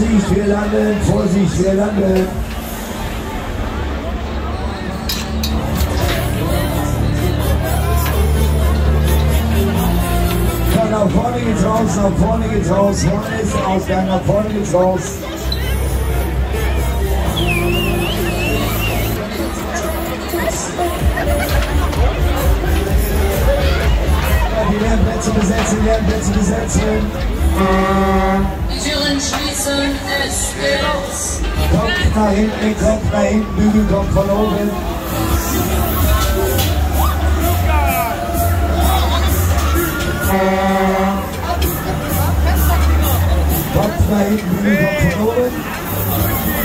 wir landen, Vorsicht, wir landen. Ja, nach vorne geht's raus, nach vorne geht's raus, vorne ist der Ausgang, nach vorne geht's raus. Die Lernplätze besetzen, Lernplätze besetzen. Kopf nach hinten, Kopf nach hinten, Bügel kommt von oben. Kopf nach hinten, Bügel kommt von oben.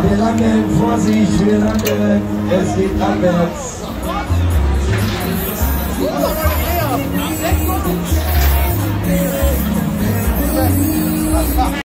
Wir landen, Vorsicht, wir landen. Es geht abwärts.